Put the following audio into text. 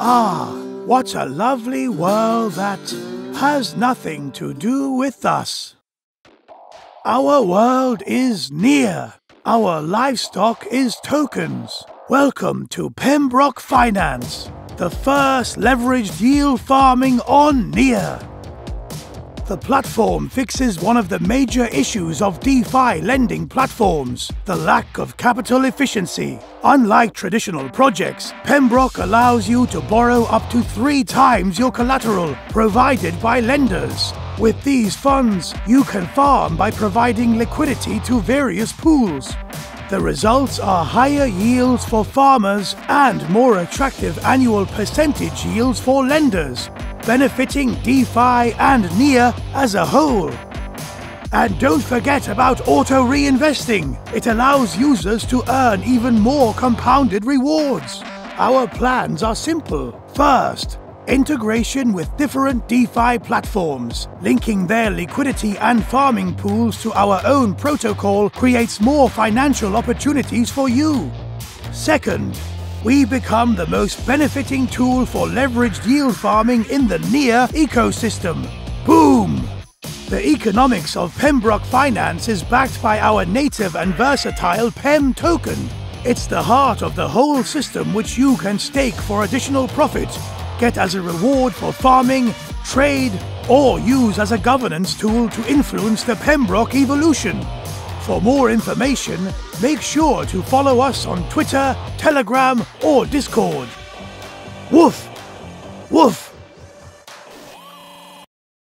Ah, what a lovely world that has nothing to do with us. Our world is near. Our livestock is tokens. Welcome to PembRock Finance, the first leveraged yield farming on Near. The platform fixes one of the major issues of DeFi lending platforms, the lack of capital efficiency. Unlike traditional projects, PembRock allows you to borrow up to three times your collateral provided by lenders. With these funds, you can farm by providing liquidity to various pools. The results are higher yields for farmers and more attractive annual percentage yields for lenders, benefiting DeFi and NEAR as a whole. And don't forget about auto reinvesting. It allows users to earn even more compounded rewards. Our plans are simple. First, integration with different DeFi platforms. Linking their liquidity and farming pools to our own protocol creates more financial opportunities for you. Second, we become the most benefiting tool for leveraged yield farming in the NEAR ecosystem. Boom! The economics of PembRock Finance is backed by our native and versatile PEM token. It's the heart of the whole system which you can stake for additional profit, get as a reward for farming, trade, or use as a governance tool to influence the PembRock evolution. For more information, make sure to follow us on Twitter, Telegram, or Discord. Woof! Woof!